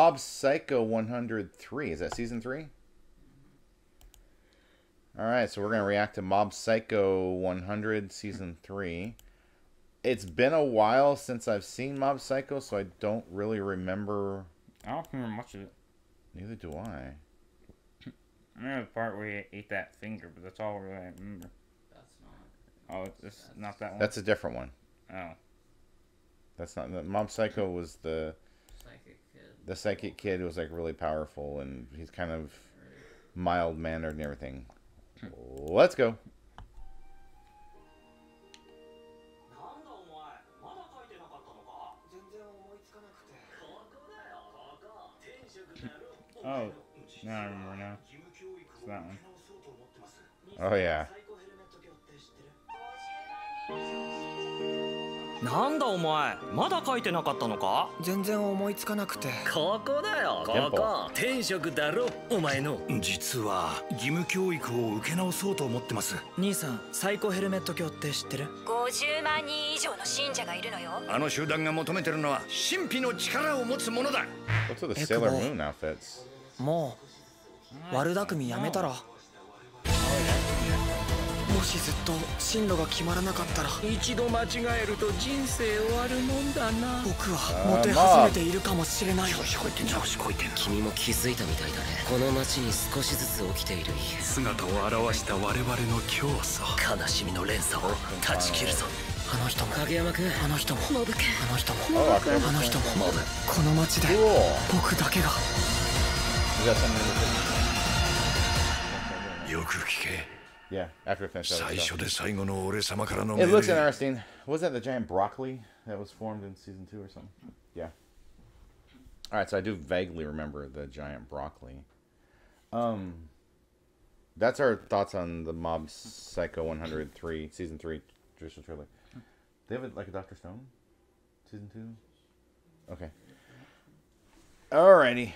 Mob Psycho 103. Is that season three? All right, so we're gonna react to Mob Psycho 100 season three. It's been a while since I've seen Mob Psycho, so I don't really remember. I don't remember much of it. Neither do I. I remember the part where he ate that finger, but that's all really I remember. That's not. Oh, it's, it's not that one. That's a different one. oh. That's not the Mob Psycho was the Psychic kid the psychic kid was like really powerful and he's kind of mild mannered and everything. Let's go. Oh, now I remember now. It's that one. Oh yeah. なんだお前。まだ書いてなかったのか？全然思いつかなくて。ここだよここ。転職だろお前の。実は義務教育を受け直そうと思ってます。兄さんサイコヘルメット教って知ってる？50万人以上の信者がいるのよ。あの集団が求めてるのは神秘の力を持つものだ?もう悪巧みやめたら。もしずっと進路が決まらなかったら一度間違えると人生終わるもんだな。僕はモテ始めているかもしれない。調子こいてん調子こいてん君も気づいたみたいだね。この街に少しずつ起きている姿を現した我々の教祖悲しみの連鎖を断ち切るぞ。あの人も。影山君あの人も。モブ君あの人も。Oh, after あの人も。モブこの街で.僕だけが。よく聞け Yeah, after I finish that. It looks interesting. Was that the giant broccoli that was formed in season two or something? Yeah. All right, so I do vaguely remember the giant broccoli. Um, that's our thoughts on the Mob Psycho 103 season three traditional Trailer. They have it like a Doctor Stone, season two. Okay. Alrighty.